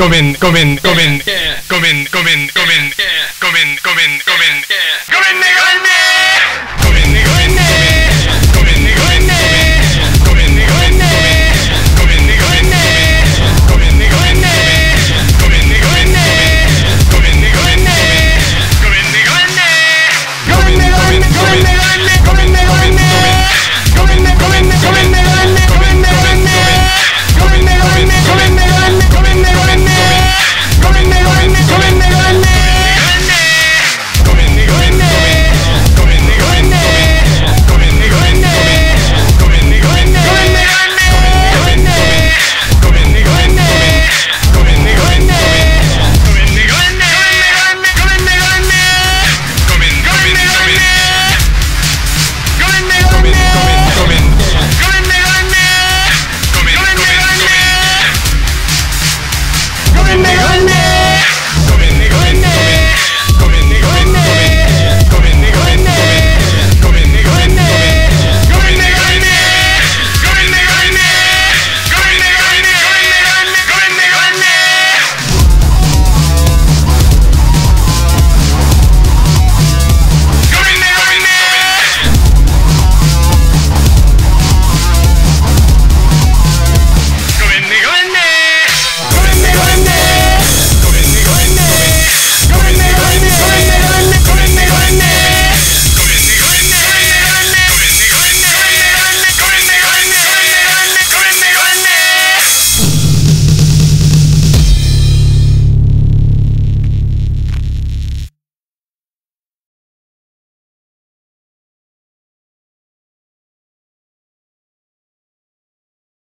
come in, come in, come in, come in, come in, come in, come in, come in, come in, come in, come in, nigga,